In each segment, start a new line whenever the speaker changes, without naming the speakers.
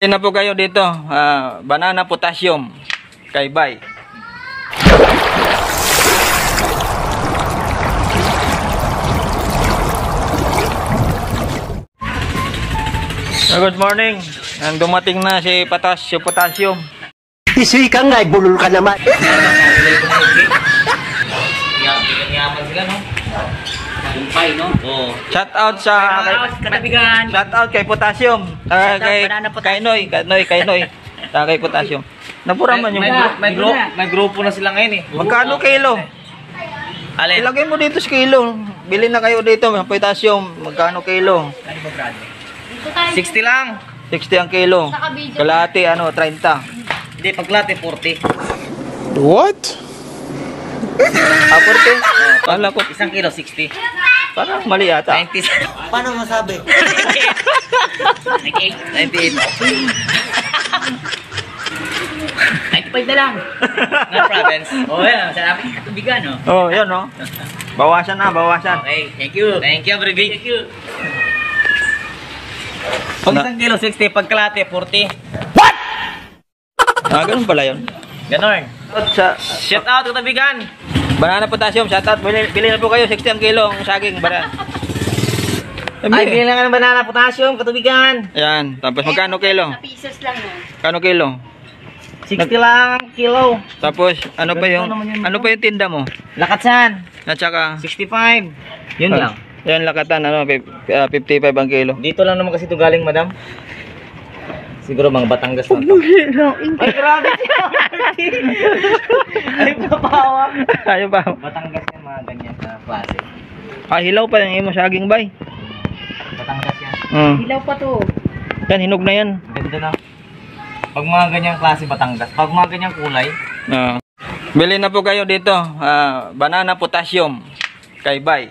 Yan na po kayo dito, ah, banana potassium kay Bay. Ah, Good morning. Ang dumating na si potassium, potassium.
Isi ka nga, bulol ka naman.
Yaman sila, no? Gumpay, no? Oo.
Shout out sa kay,
Katabigan.
shout out kay potassium. Ah,
Shout out,
kay
banana
kay
potassium.
Noy, kay Noy, kay Noy. Sa kay potassium. Napura man yung
may, may, gru- may grupo na sila ngayon, eh.
Magkano kilo?
Alin?
Ilagay mo dito sa kilo. Bili na kayo dito ng potassium. Magkano kilo?
60 lang.
60 ang kilo. Kalahati ano, 30.
Hindi, paglate 40.
What?
Ah, 40? Kala ko,
Isang kilo, 60.
Parang mali yata.
90.
Paano masabi?
98. 98. 95 na lang. Na province. Oh, yan. Sa namin katubigan, no?
Oh, yan oh. Bawasan na, bawasan.
Okay, thank you. Thank you, Brigade. Thank you. Pag isang kilo, 60. Pag kalate, 40.
Ah, ganun pala yun. Sa
Shout out, katabigan.
Banana potassium, shout out. Bili, bili na po kayo, 60 ang kilo ang saging. Banana.
Ay, bilhin lang ka ng banana potassium, katubigan.
Yan, tapos magkano kilo?
pieces lang yun.
Kano kilo?
60 lang ang kilo.
Tapos, ano pa yung, ano pa yung tinda mo?
Lakatsan,
At saka,
65. Yun lang.
Yan, lakatan, ano, fif- ah, 55 ang kilo.
Dito lang naman kasi ito galing, madam. Siguro mga Batangas lang. Ay, grabe siya. Ay, papawa.
Ayaw pa.
Batangas yan, mga ganyan na klase.
Ah, hilaw pa yung imo saging bay.
Batangas yan.
Hmm.
Hilaw pa to.
Yan, hinog na yan.
Ganda na. Pag mga ganyang klase Batangas, pag mga ganyang kulay,
Ah. Bili na po kayo dito, ah, banana potassium kay Bay.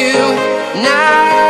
tonight